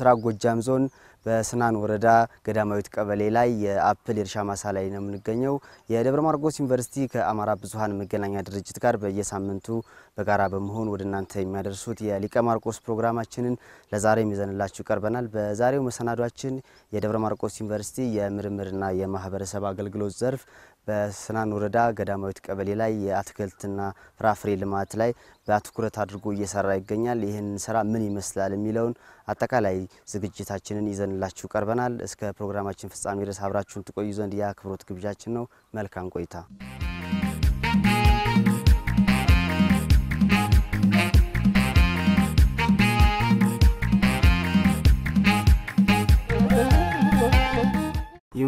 በምስራቅ ጎጃም ዞን በስናን ወረዳ ገዳማዊት ቀበሌ ላይ የአፕል የእርሻ ማሳ ላይ ነው የምንገኘው። የደብረ ማርቆስ ዩኒቨርሲቲ ከአማራ ብዙኃን መገናኛ ድርጅት ጋር በየሳምንቱ በጋራ በመሆን ወደ እናንተ የሚያደርሱት የሊቀ ማርቆስ ፕሮግራማችንን ለዛሬም ይዘንላችሁ ቀርበናል። በዛሬው መሰናዷችን የደብረ ማርቆስ ዩኒቨርሲቲ የምርምርና የማህበረሰብ አገልግሎት ዘርፍ በስናን ወረዳ ገዳማዊት ቀበሌ ላይ የአትክልትና ፍራፍሬ ልማት ላይ በትኩረት አድርጎ እየሰራ ይገኛል። ይህን ስራ ምን ይመስላል የሚለውን አጠቃላይ ዝግጅታችንን ይዘንላችሁ ቀርበናል። እስከ ፕሮግራማችን ፍጻሜ ድረስ አብራችሁን ትቆዩ ዘንድ የአክብሮት ግብዣችን ነው። መልካም ቆይታ።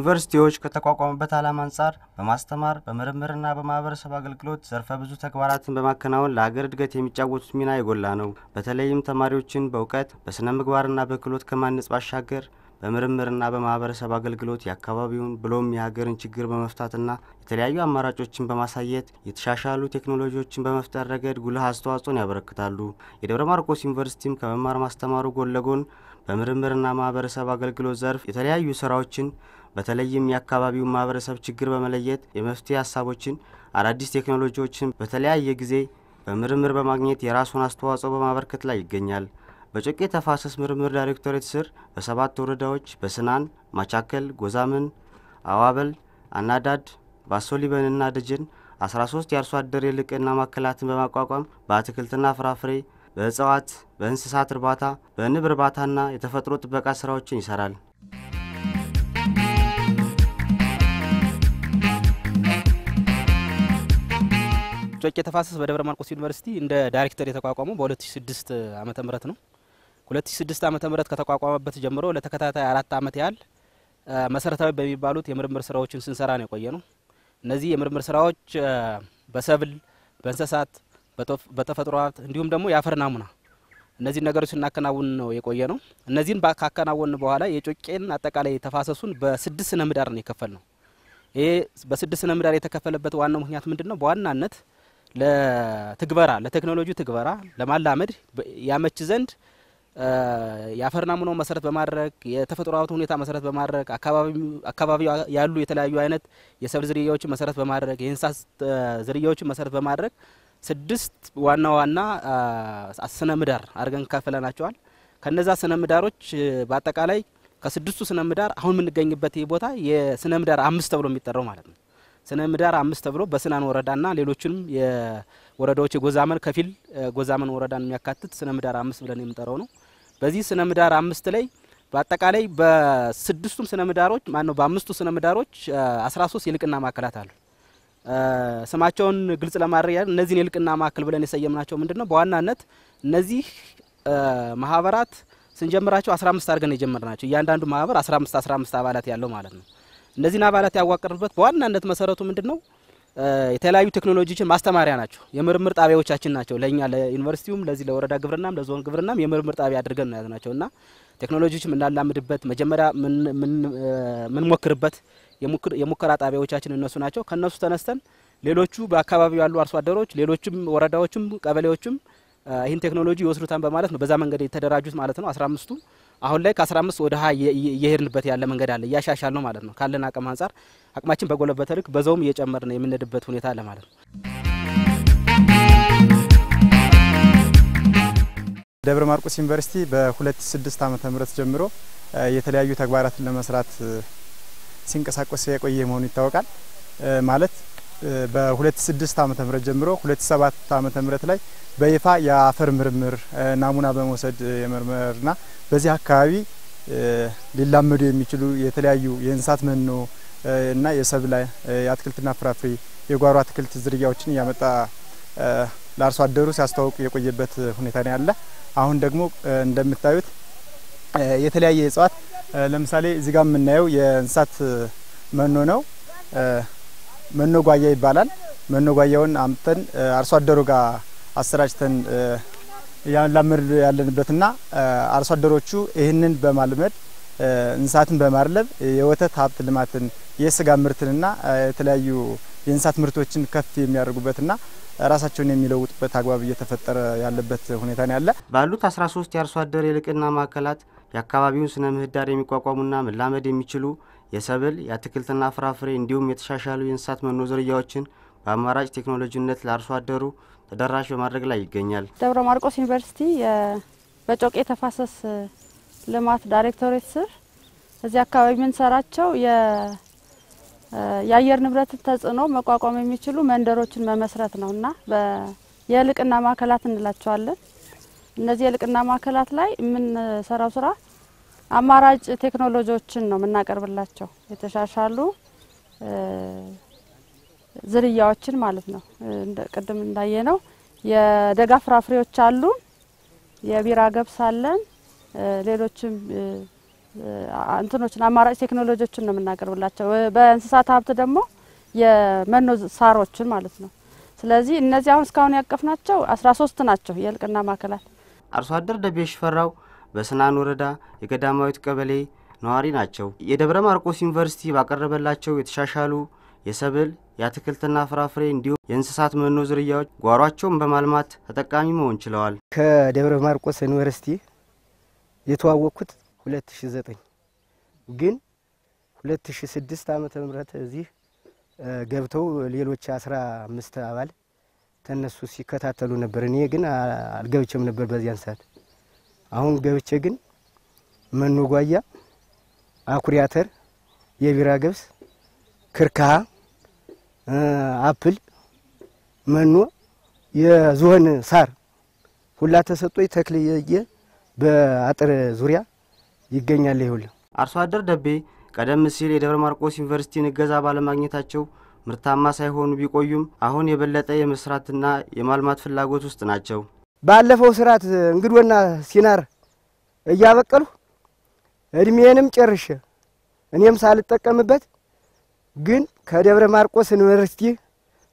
ዩኒቨርሲቲዎች ከተቋቋሙበት ዓላማ አንጻር በማስተማር በምርምርና በማህበረሰብ አገልግሎት ዘርፈ ብዙ ተግባራትን በማከናወን ለሀገር እድገት የሚጫወቱት ሚና የጎላ ነው። በተለይም ተማሪዎችን በእውቀት በስነ ምግባርና በክህሎት ከማነጽ ባሻገር በምርምርና በማህበረሰብ አገልግሎት የአካባቢውን ብሎም የሀገርን ችግር በመፍታትና የተለያዩ አማራጮችን በማሳየት የተሻሻሉ ቴክኖሎጂዎችን በመፍጠር ረገድ ጉልህ አስተዋጽኦን ያበረክታሉ። የደብረ ማርቆስ ዩኒቨርሲቲም ከመማር ማስተማሩ ጎን ለጎን በምርምርና ማህበረሰብ አገልግሎት ዘርፍ የተለያዩ ስራዎችን በተለይም የአካባቢውን ማህበረሰብ ችግር በመለየት የመፍትሄ ሀሳቦችን፣ አዳዲስ ቴክኖሎጂዎችን በተለያየ ጊዜ በምርምር በማግኘት የራሱን አስተዋጽኦ በማበርከት ላይ ይገኛል። በጮቄ ተፋሰስ ምርምር ዳይሬክቶሬት ስር በሰባት ወረዳዎች በስናን፣ ማቻከል፣ ጎዛምን፣ አዋበል፣ አናዳድ፣ ባሶሊበንና ደጀን 13 የአርሶ አደር የልቅና ማዕከላትን በማቋቋም በአትክልትና ፍራፍሬ፣ በእጽዋት፣ በእንስሳት እርባታ፣ በንብ እርባታና የተፈጥሮ ጥበቃ ስራዎችን ይሰራል። ጮቄ ተፋሰስ በደብረ ማርቆስ ዩኒቨርሲቲ እንደ ዳይሬክተር የተቋቋመው በ2006 ዓመተ ምህረት ነው። 2006 ዓመተ ምህረት ከተቋቋመበት ጀምሮ ለተከታታይ አራት ዓመት ያህል መሰረታዊ በሚባሉት የምርምር ስራዎችን ስንሰራ ነው የቆየ ነው። እነዚህ የምርምር ስራዎች በሰብል፣ በእንስሳት፣ በተፈጥሮ ሀብት እንዲሁም ደግሞ የአፈር ናሙና እነዚህን ነገሮች ስናከናውን ነው የቆየ ነው። እነዚህን ካከናወን በኋላ የጮቄን አጠቃላይ ተፋሰሱን በስድስት ስነ ምህዳር ነው የከፈል ነው። ይሄ በስድስት ስነ ምህዳር የተከፈለበት ዋናው ምክንያት ምንድን ነው? በዋናነት ለትግበራ ለቴክኖሎጂ ትግበራ ለማላመድ ያመች ዘንድ የአፈር ናሙናው መሰረት በማድረግ የተፈጥሮ ሀብት ሁኔታ መሰረት በማድረግ አካባቢ ያሉ የተለያዩ አይነት የሰብል ዝርያዎችን መሰረት በማድረግ የእንስሳት ዝርያዎችን መሰረት በማድረግ ስድስት ዋና ዋና ስነ ምህዳር አድርገን ከፍለናቸዋል። ከነዛ ስነ ምህዳሮች በአጠቃላይ ከስድስቱ ስነ ምህዳር አሁን የምንገኝበት ቦታ የስነ ምህዳር አምስት ተብሎ የሚጠራው ማለት ነው። ስነ ምህዳር አምስት ተብሎ በስናን ወረዳና ሌሎችንም የወረዳዎች የጎዛመን ከፊል ጎዛመን ወረዳን የሚያካትት ስነ ምህዳር አምስት ብለን የምንጠራው ነው። በዚህ ስነ ምህዳር አምስት ላይ በአጠቃላይ በስድስቱም ስነ ምህዳሮች ማነው በአምስቱ ስነ ምህዳሮች አስራ ሶስት የልቅና ማዕከላት አሉ። ስማቸውን ግልጽ ለማድረግ እነዚህን የልቅና ማዕከል ብለን የሰየምናቸው ምንድን ነው? በዋናነት እነዚህ ማህበራት ስንጀምራቸው አስራ አምስት አድርገን የጀመርናቸው እያንዳንዱ ማህበር አስራ አምስት አስራ አምስት አባላት ያለው ማለት ነው። እነዚህን አባላት ያዋቀርበት በዋናነት መሰረቱ ምንድን ነው? የተለያዩ ቴክኖሎጂዎችን ማስተማሪያ ናቸው። የምርምር ጣቢያዎቻችን ናቸው። ለእኛ ለዩኒቨርሲቲውም፣ ለዚህ ለወረዳ ግብርናም፣ ለዞን ግብርናም የምርምር ጣቢያ አድርገን ነው ያዝናቸው እና ቴክኖሎጂዎች የምናላምድበት መጀመሪያ የምንሞክርበት የሙከራ ጣቢያዎቻችን እነሱ ናቸው። ከእነሱ ተነስተን ሌሎቹ በአካባቢው ያሉ አርሶ አደሮች፣ ሌሎችም ወረዳዎችም ቀበሌዎችም ይህን ቴክኖሎጂ ይወስዱታል በማለት ነው በዛ መንገድ የተደራጁት ማለት ነው። አስራ አምስቱ አሁን ላይ ከአስራ አምስት ወደ ሀ እየሄድንበት ያለ መንገድ አለ እያሻሻል ነው ማለት ነው። ካለን አቅም አንጻር አቅማችን በጎለበተ ልክ በዛውም እየጨመር ነው የምንሄድበት ሁኔታ አለ ማለት ነው። ደብረ ማርቆስ ዩኒቨርሲቲ በ2006 ዓመተ ምህረት ጀምሮ የተለያዩ ተግባራትን ለመስራት ሲንቀሳቀስ የቆየ መሆኑ ይታወቃል። ማለት በ2006 ዓመተ ምህረት ጀምሮ 2007 ዓመተ ምህረት ላይ በይፋ የአፈር ምርምር ናሙና በመውሰድ የመርመርና በዚህ አካባቢ ሊላመዱ የሚችሉ የተለያዩ የእንስሳት መኖ እና የሰብል የአትክልትና ፍራፍሬ የጓሮ አትክልት ዝርያዎችን እያመጣ ለአርሶ አደሩ ሲያስተዋውቅ የቆየበት ሁኔታ ነው ያለ። አሁን ደግሞ እንደምታዩት የተለያየ እጽዋት ለምሳሌ እዚህ ጋር የምናየው የእንስሳት መኖ ነው። መኖ ጓያ ይባላል። መኖ ጓያውን አምጥተን አርሶ አደሩ ጋር አሰራጭተን እያላመድ ያለንበትና አርሶ አደሮቹ ይህንን በማልመድ እንስሳትን በማርለብ የወተት ሀብት ልማትን የስጋ ምርትንና የተለያዩ የእንስሳት ምርቶችን ከፍ የሚያደርጉበትና ራሳቸውን የሚለውጡበት አግባብ እየተፈጠረ ያለበት ሁኔታ ነው ያለ። ባሉት 13 የአርሶ አደር የልቅና ማዕከላት የአካባቢውን ስነ ምህዳር የሚቋቋሙና መላመድ የሚችሉ የሰብል የአትክልትና ፍራፍሬ እንዲሁም የተሻሻሉ የእንስሳት መኖ ዝርያዎችን በአማራጭ ቴክኖሎጂነት ለአርሶ አደሩ ተደራሽ በማድረግ ላይ ይገኛል። ደብረ ማርቆስ ዩኒቨርሲቲ በጮቄ ተፋሰስ ልማት ዳይሬክቶሬት ስር እዚህ አካባቢ የምንሰራቸው የአየር ንብረት ተጽዕኖ መቋቋም የሚችሉ መንደሮችን መመስረት ነው እና የልቅና ማዕከላት እንላቸዋለን። እነዚህ የልቅና ማዕከላት ላይ የምንሰራው ስራ አማራጭ ቴክኖሎጂዎችን ነው የምናቀርብላቸው የተሻሻሉ ዝርያዎችን ማለት ነው። ቅድም እንዳየ ነው የደጋ ፍራፍሬዎች አሉን፣ የቢራ ገብስ አለን፣ ሌሎችም እንትኖችን አማራጭ ቴክኖሎጂዎችን ነው የምናቀርብላቸው። በእንስሳት ሀብት ደግሞ የመኖ ሳሮችን ማለት ነው። ስለዚህ እነዚህ አሁን እስካሁን ያቀፍናቸው አስራ ሶስት ናቸው የልቅና ማዕከላት። አርሶ አደር ደቤ ሽፈራው በስናን ወረዳ የገዳማዊት ቀበሌ ነዋሪ ናቸው። የደብረ ማርቆስ ዩኒቨርሲቲ ባቀረበላቸው የተሻሻሉ የሰብል የአትክልትና ፍራፍሬ እንዲሁም የእንስሳት መኖ ዝርያዎች ጓሯቸውን በማልማት ተጠቃሚ መሆን ችለዋል። ከደብረ ማርቆስ ዩኒቨርሲቲ የተዋወቅኩት 2009 ግን 2006 ዓመተ ምህረት እዚህ ገብተው ሌሎች አስራ አምስት አባላት እነሱ ሲከታተሉ ነበር። እኔ ግን አልገብቼም ነበር በዚያን ሰዓት። አሁን ገብቼ ግን መኖ ጓያ፣ አኩሪ አተር፣ የቢራ ገብስ፣ ቀርከሃ፣ አፕል መኖ፣ የዝሆን ሳር ሁላ ተሰጦኝ ተክልዬ በአጥር ዙሪያ ይገኛል። ይሁል አርሶ አደር ደቤ ቀደም ሲል የደብረ ማርቆስ ዩኒቨርሲቲን እገዛ ባለማግኘታቸው ምርታማ ሳይሆኑ ቢቆዩም አሁን የበለጠ የመስራትና የማልማት ፍላጎት ውስጥ ናቸው። ባለፈው ስርዓት እንግዶና ሲናር እያበቀልሁ እድሜንም ጨርሼ እኔም ሳልጠቀምበት ግን ከደብረ ማርቆስ ዩኒቨርሲቲ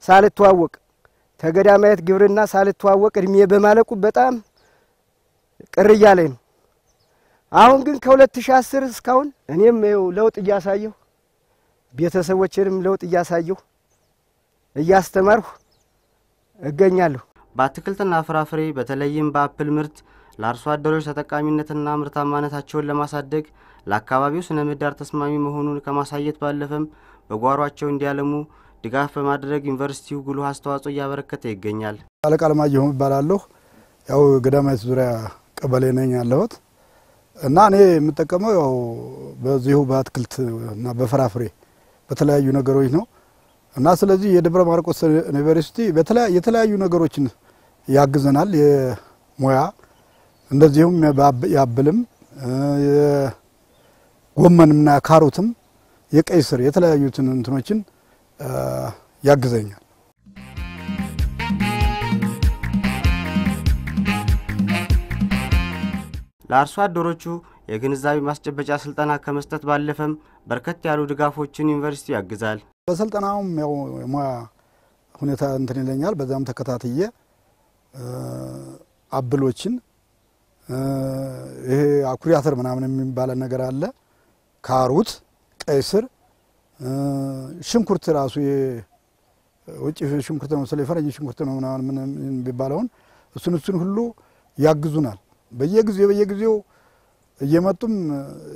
ሳልተዋወቅ ተገዳማየት ግብርና ሳልተዋወቅ እድሜ በማለቁ በጣም ቅር እያለኝ ነው። አሁን ግን ከ2010 እስካሁን እኔም ይኸው ለውጥ እያሳየሁ ቤተሰቦችንም ለውጥ እያሳየሁ እያስተማርሁ እገኛለሁ። በአትክልትና ፍራፍሬ በተለይም በአፕል ምርት ለአርሶ አደሮች ተጠቃሚነትና ምርታማነታቸውን ለማሳደግ ለአካባቢው ስነ ምህዳር ተስማሚ መሆኑን ከማሳየት ባለፈም በጓሯቸው እንዲያለሙ ድጋፍ በማድረግ ዩኒቨርሲቲው ጉልህ አስተዋጽኦ እያበረከተ ይገኛል። አለቃ አለማየሁ እባላለሁ። ያው ገዳማዊት ዙሪያ ቀበሌ ነኝ ያለሁት እና እኔ የምጠቀመው ያው በዚሁ በአትክልት በፍራፍሬ በተለያዩ ነገሮች ነው እና ስለዚህ የደብረ ማርቆስ ዩኒቨርሲቲ የተለያዩ ነገሮችን ያግዘናል። የሙያ እንደዚሁም የአብልም የጎመንምና ካሮትም የቀይ ስር የተለያዩትን እንትኖችን ያግዘኛል። ለአርሶ አደሮቹ የግንዛቤ ማስጨበጫ ስልጠና ከመስጠት ባለፈም በርከት ያሉ ድጋፎችን ዩኒቨርሲቲው ያግዛል። በስልጠናውም ያው የሙያ ሁኔታ እንትን ይለኛል። በዛም ተከታትዬ አብሎችን ይሄ አኩሪ አተር ምናምን የሚባለ ነገር አለ፣ ካሮት፣ ቀይ ስር፣ ሽንኩርት ራሱ ውጭ ሽንኩርት ነው ስለ ፈረንጅ ሽንኩርት ነው ምናምን የሚባለውን እሱን እሱን ሁሉ ያግዙናል። በየጊዜው በየጊዜው እየመጡም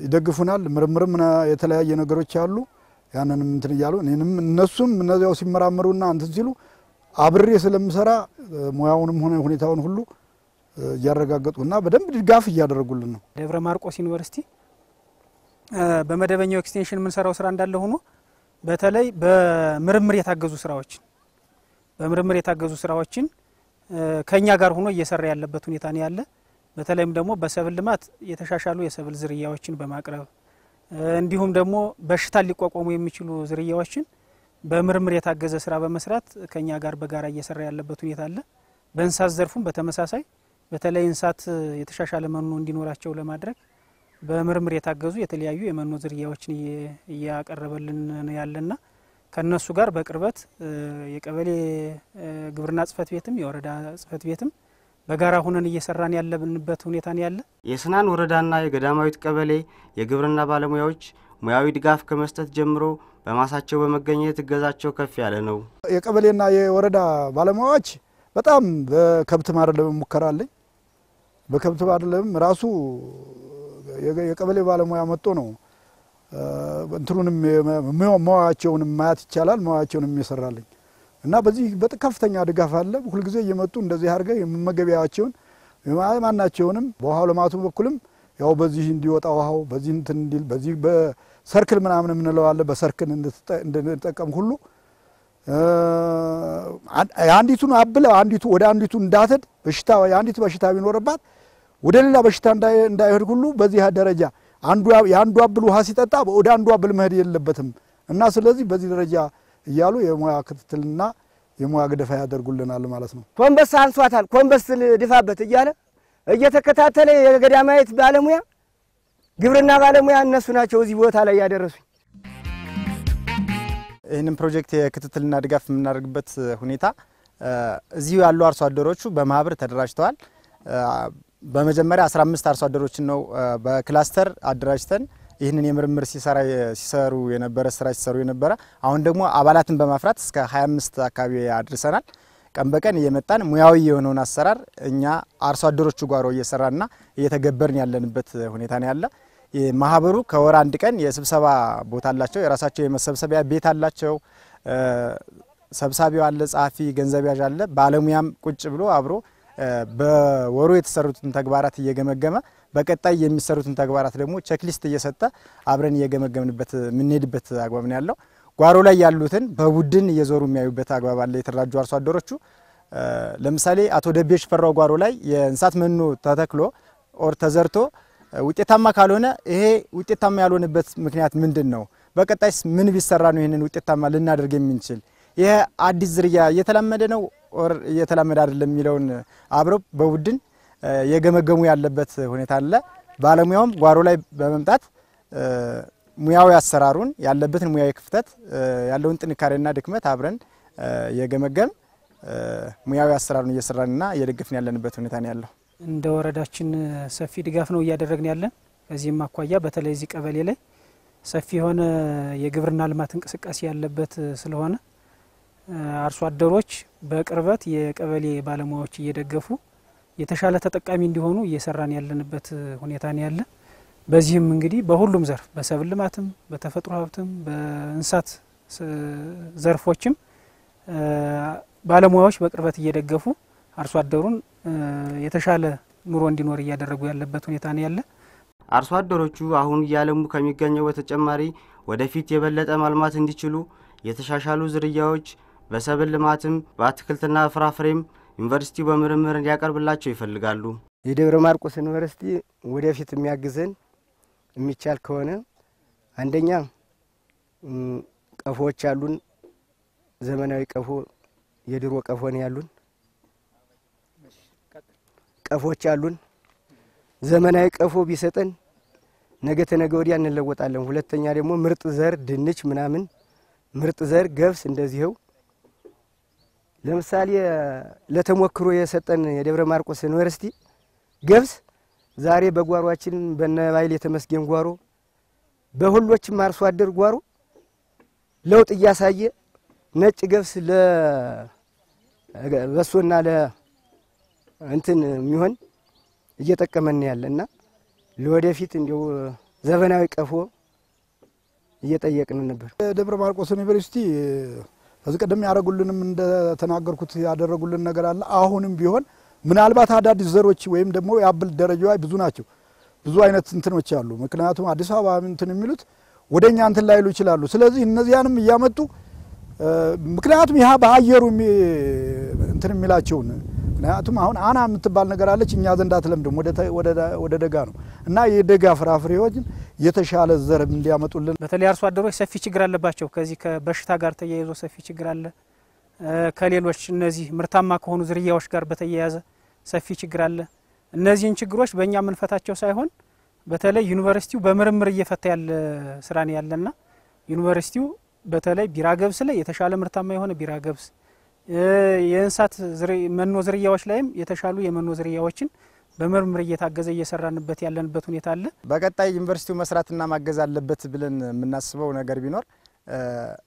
ይደግፉናል። ምርምርም የተለያየ ነገሮች አሉ። ያንንም እንትን እያሉ እኔንም እነሱም እነዚያው ሲመራመሩና እንትን ሲሉ አብሬ ስለምሰራ ሙያውንም ሆነ ሁኔታውን ሁሉ እያረጋገጡና በደንብ ድጋፍ እያደረጉልን ነው። ደብረ ማርቆስ ዩኒቨርሲቲ በመደበኛው ኤክስቴንሽን የምንሰራው ስራ እንዳለ ሆኖ በተለይ በምርምር የታገዙ ስራዎችን በምርምር የታገዙ ስራዎችን ከኛ ጋር ሆኖ እየሰራ ያለበት ሁኔታ ነው ያለ። በተለይም ደግሞ በሰብል ልማት የተሻሻሉ የሰብል ዝርያዎችን በማቅረብ እንዲሁም ደግሞ በሽታን ሊቋቋሙ የሚችሉ ዝርያዎችን በምርምር የታገዘ ስራ በመስራት ከኛ ጋር በጋራ እየሰራ ያለበት ሁኔታ አለ። በእንስሳት ዘርፉም በተመሳሳይ በተለይ እንስሳት የተሻሻለ መኖ እንዲኖራቸው ለማድረግ በምርምር የታገዙ የተለያዩ የመኖ ዝርያዎችን እያቀረበልን ያለና ከነሱ ጋር በቅርበት የቀበሌ ግብርና ጽህፈት ቤትም የወረዳ ጽህፈት ቤትም በጋራ ሁነን እየሰራን ያለብንበት ሁኔታ ነው ያለ። የስናን ወረዳና የገዳማዊት ቀበሌ የግብርና ባለሙያዎች ሙያዊ ድጋፍ ከመስጠት ጀምሮ በማሳቸው በመገኘት እገዛቸው ከፍ ያለ ነው። የቀበሌና የወረዳ ባለሙያዎች በጣም በከብት ማድለብ ሙከራ አለኝ። በከብት ማድለብም ራሱ የቀበሌ ባለሙያ መጥቶ ነው እንትኑንም መዋያቸውንም ማየት ይቻላል። መዋያቸውንም የሰራልኝ እና በዚህ ከፍተኛ ድጋፍ አለ። ሁልጊዜ እየመጡ እንደዚህ አድርገው የመመገቢያቸውን ማናቸውንም በውሃው ልማቱ በኩልም ያው በዚህ እንዲወጣ ውሃው በዚህ እንትን እንዲል በዚህ በሰርክል ምናምን የምንለው አለ በሰርክል እንድንጠቀም ሁሉ የአንዲቱን አብለ አንዲቱ ወደ አንዲቱ እንዳትሄድ በሽታ የአንዲቱ በሽታ ቢኖርባት ወደ ሌላ በሽታ እንዳይሄድ ሁሉ በዚህ ደረጃ አንዱ የአንዱ አብል ውሃ ሲጠጣ ወደ አንዱ አብል መሄድ የለበትም እና ስለዚህ በዚህ ደረጃ እያሉ የሙያ ክትትልና የሙያ ድጋፍ ያደርጉልናል ማለት ነው። ጎንበስ አንሷታል፣ ጎንበስ ድፋበት እያለ እየተከታተለ የገዳማዊት ባለሙያ ግብርና ባለሙያ እነሱ ናቸው እዚህ ቦታ ላይ ያደረሱኝ። ይህንን ፕሮጀክት የክትትልና ድጋፍ የምናደርግበት ሁኔታ እዚሁ ያሉ አርሶ አደሮቹ በማህበር ተደራጅተዋል። በመጀመሪያ 15 አርሶ አደሮችን ነው በክላስተር አደራጅተን ይህንን የምርምር ሲሰሩ የነበረ ስራ ሲሰሩ የነበረ አሁን ደግሞ አባላትን በማፍራት እስከ 25 አካባቢ አድርሰናል። ቀን በቀን እየመጣን ሙያዊ የሆነውን አሰራር እኛ አርሶ አደሮቹ ጓሮ እየሰራና እየተገበርን ያለንበት ሁኔታ ነው ያለ። ማህበሩ ከወር አንድ ቀን የስብሰባ ቦታ አላቸው። የራሳቸው የመሰብሰቢያ ቤት አላቸው። ሰብሳቢው አለ፣ ጸሐፊ፣ ገንዘብ ያዥ አለ። ባለሙያም ቁጭ ብሎ አብሮ በወሩ የተሰሩትን ተግባራት እየገመገመ በቀጣይ የሚሰሩትን ተግባራት ደግሞ checklist እየሰጠ አብረን እየገመገምንበት የምንሄድበት አግባብ ነው ያለው። ጓሮ ላይ ያሉትን በቡድን እየዞሩ የሚያዩበት አግባብ አለ። የተደራጁ አርሶ አደሮቹ ለምሳሌ አቶ ደቤሽ ፈራው ጓሮ ላይ የእንስሳት መኖ ተተክሎ or ተዘርቶ ውጤታማ ካልሆነ ይሄ ውጤታማ ያልሆነበት ምክንያት ምንድን ነው? በቀጣይስ ምን ቢሰራ ነው ይህንን ውጤታማ ልናደርግ የምንችል? ይሄ አዲስ ዝርያ እየተላመደ ነው or እየተላመደ አይደለም የሚለውን አብረው በቡድን የገመገሙ ያለበት ሁኔታ አለ። ባለሙያውም ጓሮ ላይ በመምጣት ሙያዊ አሰራሩን ያለበትን ሙያዊ ክፍተት ያለውን ጥንካሬና ድክመት አብረን የገመገም ሙያዊ አሰራሩን እየሰራንና እየደገፍን ያለንበት ሁኔታ ነው ያለው። እንደ ወረዳችን ሰፊ ድጋፍ ነው እያደረግን ያለን። ከዚህም አኳያ በተለይ እዚህ ቀበሌ ላይ ሰፊ የሆነ የግብርና ልማት እንቅስቃሴ ያለበት ስለሆነ አርሶ አደሮች በቅርበት የቀበሌ ባለሙያዎች እየደገፉ የተሻለ ተጠቃሚ እንዲሆኑ እየሰራን ያለንበት ሁኔታ ነው ያለ። በዚህም እንግዲህ በሁሉም ዘርፍ በሰብል ልማትም፣ በተፈጥሮ ሀብትም፣ በእንስሳት ዘርፎችም ባለሙያዎች በቅርበት እየደገፉ አርሶ አደሩን የተሻለ ኑሮ እንዲኖር እያደረጉ ያለበት ሁኔታ ነው ያለ። አርሶ አደሮቹ አሁን እያለሙ ከሚገኘው በተጨማሪ ወደፊት የበለጠ ማልማት እንዲችሉ የተሻሻሉ ዝርያዎች በሰብል ልማትም በአትክልትና ፍራፍሬም ዩኒቨርሲቲው በምርምር እንዲያቀርብላቸው ይፈልጋሉ። የደብረ ማርቆስ ዩኒቨርሲቲ ወደፊት የሚያግዘን የሚቻል ከሆነ አንደኛ ቀፎዎች ያሉን ዘመናዊ ቀፎ የድሮ ቀፎ ነው ያሉን ቀፎች አሉን። ዘመናዊ ቀፎ ቢሰጠን ነገ ተነገ ወዲያ እንለወጣለን። ሁለተኛ ደግሞ ምርጥ ዘር ድንች ምናምን ምርጥ ዘር ገብስ እንደዚህው ለምሳሌ ለተሞክሮ የሰጠን የደብረ ማርቆስ ዩኒቨርሲቲ ገብስ ዛሬ በጓሯችን በነ ባይል የተመስገን ጓሮ በሁሎችም አርሶ አደር ጓሮ ለውጥ እያሳየ ነጭ ገብስ ለበሶና ለ እንትን የሚሆን እየጠቀመን ያለ እና ለወደፊት እንዲው ዘመናዊ ቀፎ እየጠየቅን ነበር። ደብረ ማርቆስ ዩኒቨርሲቲ ከዚህ ቀደም ያደረጉልንም እንደተናገርኩት ያደረጉልን ነገር አለ። አሁንም ቢሆን ምናልባት አዳዲስ ዘሮች ወይም ደግሞ የአብል ደረጃ ብዙ ናቸው። ብዙ አይነት እንትኖች አሉ። ምክንያቱም አዲስ አበባ እንትን የሚሉት ወደ እኛ እንትን ላይሉ ይችላሉ። ስለዚህ እነዚያንም እያመጡ ምክንያቱም ይህ በአየሩ እንትን የሚላቸውን ምክንያቱም አሁን አና የምትባል ነገር አለች እኛ ዘንድ አትለምድም፣ ወደ ደጋ ነው እና የደጋ ፍራፍሬዎችን የተሻለ ዘር እንዲያመጡልን በተለይ አርሶ አደሮች ሰፊ ችግር አለባቸው። ከዚህ ከበሽታ ጋር ተያይዞ ሰፊ ችግር አለ። ከሌሎች እነዚህ ምርታማ ከሆኑ ዝርያዎች ጋር በተያያዘ ሰፊ ችግር አለ። እነዚህን ችግሮች በእኛ የምንፈታቸው ሳይሆን በተለይ ዩኒቨርሲቲው በምርምር እየፈታ ያለ ስራ ነው ያለና ዩኒቨርሲቲው በተለይ ቢራ ገብስ ላይ የተሻለ ምርታማ የሆነ ቢራ ገብስ የእንስሳት መኖ ዝርያዎች ላይም የተሻሉ የመኖ ዝርያዎችን በምርምር እየታገዘ እየሰራንበት ያለንበት ሁኔታ አለ። በቀጣይ ዩኒቨርሲቲው መስራትና ማገዝ አለበት ብለን የምናስበው ነገር ቢኖር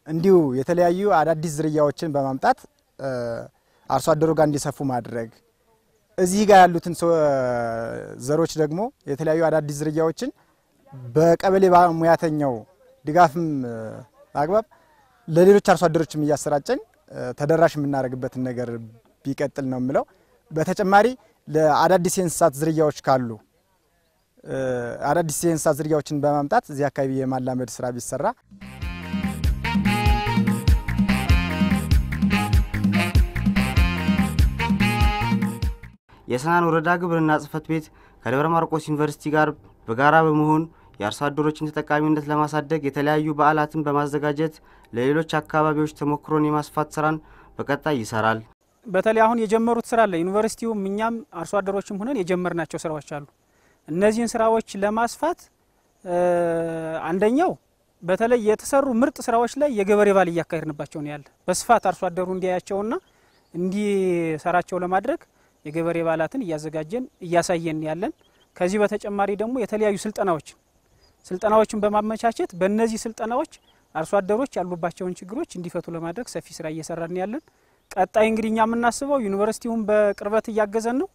እንዲሁ የተለያዩ አዳዲስ ዝርያዎችን በማምጣት አርሶ አደሩ ጋር እንዲሰፉ ማድረግ እዚህ ጋር ያሉትን ዘሮች ደግሞ የተለያዩ አዳዲስ ዝርያዎችን በቀበሌ ሙያተኛው ድጋፍም አግባብ ለሌሎች አርሶ አደሮችም እያሰራጨን ተደራሽ የምናደርግበትን ነገር ቢቀጥል ነው የምለው። በተጨማሪ ለአዳዲስ የእንስሳት ዝርያዎች ካሉ አዳዲስ የእንስሳት ዝርያዎችን በማምጣት እዚህ አካባቢ የማላመድ ስራ ቢሰራ የሰናን ወረዳ ግብርና ጽሕፈት ቤት ከደብረ ማርቆስ ዩኒቨርሲቲ ጋር በጋራ በመሆን የአርሶ አደሮችን ተጠቃሚነት ለማሳደግ የተለያዩ በዓላትን በማዘጋጀት ለሌሎች አካባቢዎች ተሞክሮን የማስፋት ስራን በቀጣይ ይሰራል። በተለይ አሁን የጀመሩት ስራ አለ። ዩኒቨርሲቲውም እኛም አርሶ አደሮችም ሆነን የጀመርናቸው ስራዎች አሉ። እነዚህን ስራዎች ለማስፋት አንደኛው በተለይ የተሰሩ ምርጥ ስራዎች ላይ የገበሬ በዓል እያካሄድንባቸው ነው ያለ በስፋት አርሶ አደሩ እንዲያያቸውና እንዲሰራቸው ለማድረግ የገበሬ በዓላትን እያዘጋጀን እያሳየን ያለን። ከዚህ በተጨማሪ ደግሞ የተለያዩ ስልጠናዎችን ስልጠናዎችን በማመቻቸት በእነዚህ ስልጠናዎች አርሶ አደሮች ያሉባቸውን ችግሮች እንዲፈቱ ለማድረግ ሰፊ ስራ እየሰራን ያለን። ቀጣይ እንግዲህ እኛ የምናስበው ዩኒቨርሲቲውን በቅርበት እያገዘን ነው።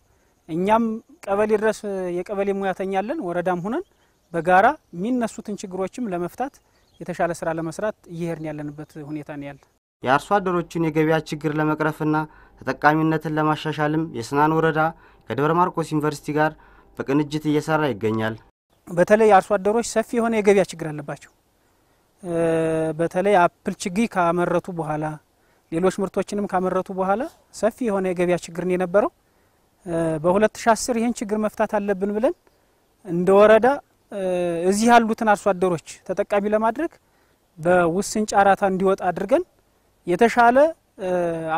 እኛም ቀበሌ ድረስ የቀበሌ ሙያተኛ አለን። ወረዳም ሁነን በጋራ የሚነሱትን ችግሮችም ለመፍታት የተሻለ ስራ ለመስራት እየሄድን ያለንበት ሁኔታ ነው ያለ። የአርሶ አደሮችን የገበያ ችግር ለመቅረፍና ተጠቃሚነትን ለማሻሻልም የስናን ወረዳ ከደብረ ማርቆስ ዩኒቨርሲቲ ጋር በቅንጅት እየሰራ ይገኛል። በተለይ አርሶ አደሮች ሰፊ የሆነ የገበያ ችግር አለባቸው። በተለይ አፕል ችግኝ ካመረቱ በኋላ ሌሎች ምርቶችንም ካመረቱ በኋላ ሰፊ የሆነ የገበያ ችግር ነው የነበረው። በ2010 ይህን ችግር መፍታት አለብን ብለን እንደ ወረዳ እዚህ ያሉትን አርሶ አደሮች ተጠቃሚ ለማድረግ በውስን ጨረታ እንዲወጣ አድርገን የተሻለ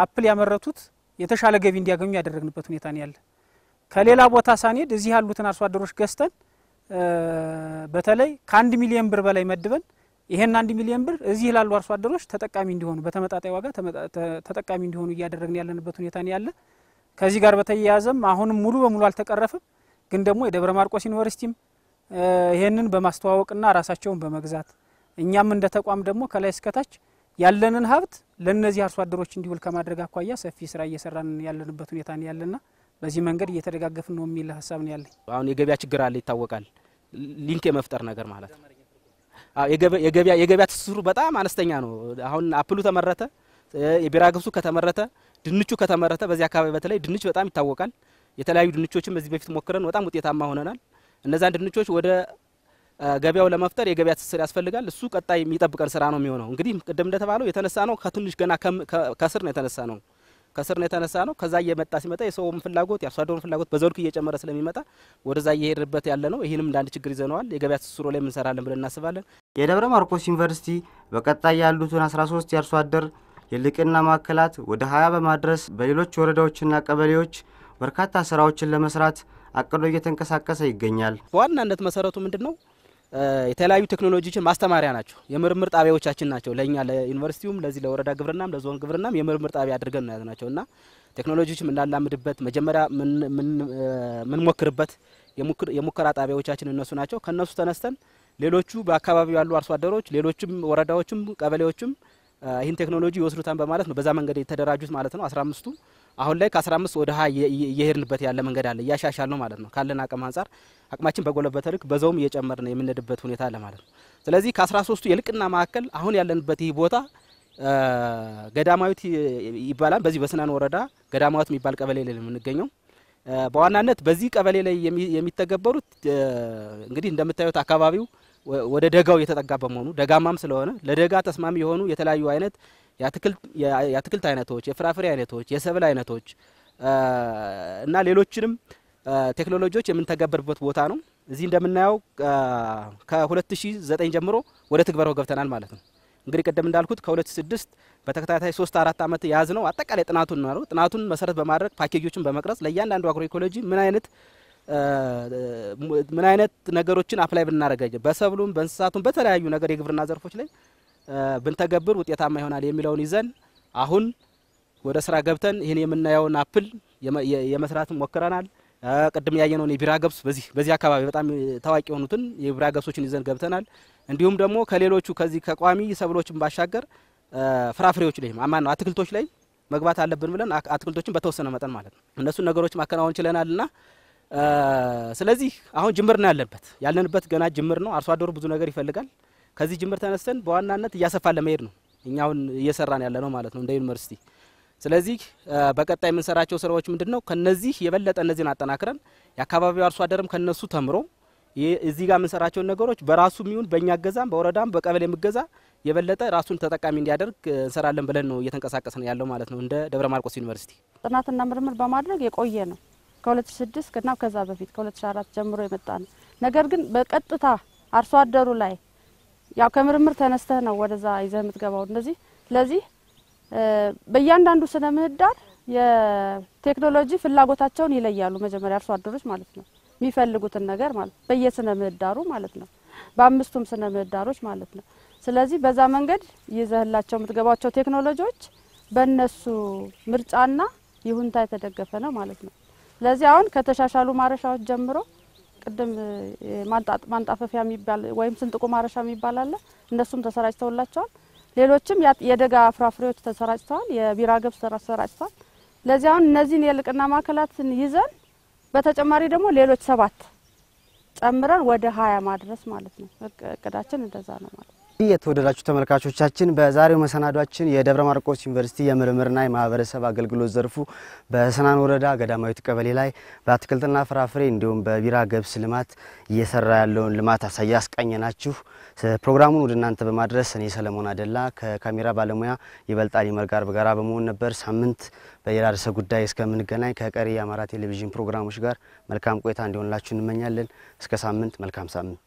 አፕል ያመረቱት የተሻለ ገቢ እንዲያገኙ ያደረግንበት ሁኔታ ነው ያለ። ከሌላ ቦታ ሳንሄድ እዚህ ያሉትን አርሶ አደሮች ገዝተን በተለይ ከአንድ ሚሊዮን ብር በላይ መድበን ይሄን አንድ ሚሊዮን ብር እዚህ ላሉ አርሶ አደሮች ተጠቃሚ እንዲሆኑ በተመጣጣኝ ዋጋ ተጠቃሚ እንዲሆኑ እያደረግን ያለንበት ሁኔታ ነው ያለ። ከዚህ ጋር በተያያዘም አሁንም ሙሉ በሙሉ አልተቀረፈም፣ ግን ደግሞ የደብረ ማርቆስ ዩኒቨርሲቲም ይሄንን በማስተዋወቅና ራሳቸውን በመግዛት እኛም እንደ ተቋም ደግሞ ከላይ እስከታች ያለንን ሀብት ለእነዚህ አርሶ አደሮች እንዲውል ከማድረግ አኳያ ሰፊ ስራ እየሰራን ያለንበት ሁኔታ ነው ያለና በዚህ መንገድ እየተደጋገፍን ነው የሚል ሀሳብ ነው ያለኝ። አሁን የገበያ ችግር አለ ይታወቃል። link የመፍጠር ነገር ማለት ነው። የገበያ ትስስሩ በጣም አነስተኛ ነው። አሁን አፕሉ ተመረተ፣ የቢራ ገብሱ ከተመረተ፣ ድንቹ ከተመረተ በዚህ አካባቢ በተለይ ድንች በጣም ይታወቃል። የተለያዩ ድንቾችም በዚህ በፊት ሞክረን በጣም ውጤታማ ሆነናል። እነዛን ድንቾች ወደ ገበያው ለመፍጠር የገበያ ትስስር ያስፈልጋል። እሱ ቀጣይ የሚጠብቀን ስራ ነው የሚሆነው። እንግዲህ ቅድም እንደተባለው የተነሳ ነው ከትንሽ ገና ከስር ነው የተነሳ ነው ከስር ነው የተነሳ ነው። ከዛ እየመጣ ሲመጣ የሰውም ፍላጎት የአርሶ አደሩን ፍላጎት በዘልኩ እየጨመረ ስለሚመጣ ወደዛ እየሄድንበት ያለ ነው። ይህንም እንደ አንድ ችግር ይዘነዋል። የገበያ ትስስሩ ላይ እንሰራለን ብለን እናስባለን። የደብረ ማርቆስ ዩኒቨርሲቲ በቀጣይ ያሉትን 13 የአርሶ አደር የልቅና ማዕከላት ወደ 20 በማድረስ በሌሎች ወረዳዎችና ቀበሌዎች በርካታ ስራዎችን ለመስራት አቅዶ እየተንቀሳቀሰ ይገኛል። በዋናነት መሰረቱ ምንድን ነው? የተለያዩ ቴክኖሎጂዎችን ማስተማሪያ ናቸው። የምርምር ጣቢያዎቻችን ናቸው። ለእኛ ለዩኒቨርሲቲውም፣ ለዚህ ለወረዳ ግብርናም፣ ለዞን ግብርናም የምርምር ጣቢያ አድርገን ነው ያዝናቸው እና ቴክኖሎጂዎችን የምናላምድበት መጀመሪያ የምንሞክርበት የሙከራ ጣቢያዎቻችን እነሱ ናቸው። ከእነሱ ተነስተን ሌሎቹ በአካባቢው ያሉ አርሶ አደሮች፣ ሌሎችም ወረዳዎችም ቀበሌዎችም ይህን ቴክኖሎጂ ይወስዱታል በማለት ነው በዛ መንገድ የተደራጁት ማለት ነው። አስራ አምስቱ አሁን ላይ ከአስራ አምስት ወደ ሀያ እየሄድንበት ያለ መንገድ አለ እያሻሻል ነው ማለት ነው። ካለን አቅም አንጻር አቅማችን በጎለበተ ልክ በዛውም እየጨመርን የምንሄድበት ሁኔታ አለ ማለት ነው። ስለዚህ ከአስራ ሶስቱ የልቅና ማዕከል አሁን ያለንበት ይህ ቦታ ገዳማዊት ይባላል። በዚህ በስናን ወረዳ ገዳማዊት የሚባል ቀበሌ ላይ የምንገኘው። በዋናነት በዚህ ቀበሌ ላይ የሚተገበሩት እንግዲህ እንደምታዩት አካባቢው ወደ ደጋው የተጠጋ በመሆኑ ደጋማም ስለሆነ ለደጋ ተስማሚ የሆኑ የተለያዩ አይነት የአትክልት አይነቶች፣ የፍራፍሬ አይነቶች፣ የሰብል አይነቶች እና ሌሎችንም ቴክኖሎጂዎች የምንተገብርበት ቦታ ነው። እዚህ እንደምናየው ከ2009 ጀምሮ ወደ ትግበራው ገብተናል ማለት ነው። እንግዲህ ቅድም እንዳልኩት ከ2006 በተከታታይ ሶስት አራት ዓመት የያዝ ነው አጠቃላይ ጥናቱን ነው። ጥናቱን መሰረት በማድረግ ፓኬጆችን በመቅረጽ ለእያንዳንዱ አግሮ ኢኮሎጂ ምን አይነት ምን አይነት ነገሮችን apply ብናደርግ በሰብሉም በእንስሳቱም በተለያዩ ነገር የግብርና ዘርፎች ላይ ብንተገብር ውጤታማ ይሆናል የሚለውን ይዘን አሁን ወደ ስራ ገብተን ይህን የምናየውን አፕል የመስራት ሞክረናል። ቅድም ያየነውን የቢራ ገብስ በዚህ በዚህ አካባቢ በጣም ታዋቂ የሆኑትን የቢራ ገብሶችን ይዘን ገብተናል። እንዲሁም ደግሞ ከሌሎቹ ከዚህ ከቋሚ ሰብሎችን ባሻገር ፍራፍሬዎች ላይ አማ ነው አትክልቶች ላይ መግባት አለብን ብለን አትክልቶችን በተወሰነ መጠን ማለት ነው እነሱን ነገሮች ማከናወን ችለናልና እ፣ ስለዚህ አሁን ጅምር ነው ያለበት ያለንበት ገና ጅምር ነው። አርሶ አደሩ ብዙ ነገር ይፈልጋል። ከዚህ ጅምር ተነስተን በዋናነት እያሰፋን ለመሄድ ነው እኛውን እየሰራን ያለ ነው ማለት ነው እንደ ዩኒቨርሲቲ። ስለዚህ በቀጣይ የምንሰራቸው ስራዎች ምንድን ነው? ከነዚህ የበለጠ እነዚህን አጠናክረን የአካባቢው አርሶ አደርም ከነሱ ተምሮ እዚህ ጋር የምንሰራቸውን ነገሮች በራሱ የሚሆን በእኛ እገዛም በወረዳም በቀበሌ የምገዛ የበለጠ ራሱን ተጠቃሚ እንዲያደርግ እንሰራለን ብለን ነው እየተንቀሳቀስን ያለው ማለት ነው እንደ ደብረ ማርቆስ ዩኒቨርሲቲ። ጥናትና ምርምር በማድረግ የቆየ ነው። ከ2006 እና ከዛ በፊት ከ2004 ጀምሮ የመጣ ነው። ነገር ግን በቀጥታ አርሶ አደሩ ላይ ያው ከምርምር ተነስተህ ነው ወደዛ ይዘህ የምትገባው እንደዚህ። ስለዚህ በእያንዳንዱ ስነ ምህዳር የቴክኖሎጂ ፍላጎታቸውን ይለያሉ። መጀመሪያ አርሶ አደሮች ማለት ነው የሚፈልጉትን ነገር ማለት በየስነ ምህዳሩ ማለት ነው በአምስቱም ስነ ምህዳሮች ማለት ነው። ስለዚህ በዛ መንገድ ይዘህላቸው የምትገባቸው ቴክኖሎጂዎች በእነሱ ምርጫና ይሁንታ የተደገፈ ነው ማለት ነው። ስለዚህ አሁን ከተሻሻሉ ማረሻዎች ጀምሮ ቅድም ማንጣፈፊያ የሚባል ወይም ስንጥቁ ማረሻ የሚባል አለ። እነሱም ተሰራጭተውላቸዋል። ሌሎችም የደጋ ፍራፍሬዎች ተሰራጭተዋል። የቢራ ገብስ ተሰራጭተዋል። ለዚህ አሁን እነዚህን የልቅና ማዕከላትን ይዘን በተጨማሪ ደግሞ ሌሎች ሰባት ጨምረን ወደ ሀያ ማድረስ ማለት ነው። እቅ- እቅዳችን እንደዛ ነው ማለት ነው። የተወደዳችሁ ተመልካቾቻችን በዛሬው መሰናዷችን የደብረ ማርቆስ ዩኒቨርሲቲ የምርምርና የማህበረሰብ አገልግሎት ዘርፉ በሰናን ወረዳ ገዳማዊት ቀበሌ ላይ በአትክልትና ፍራፍሬ እንዲሁም በቢራ ገብስ ልማት እየሰራ ያለውን ልማት አሳያ አስቃኘናችሁ። ፕሮግራሙን ወደ እናንተ በማድረስ እኔ ሰለሞን አደላ ከካሜራ ባለሙያ ይበልጣል ይመር በጋራ በመሆን ነበር። ሳምንት በሌላ ርዕሰ ጉዳይ እስከምንገናኝ ከቀሪ የአማራ ቴሌቪዥን ፕሮግራሞች ጋር መልካም ቆይታ እንዲሆንላችሁ እንመኛለን። እስከ ሳምንት፣ መልካም ሳምንት።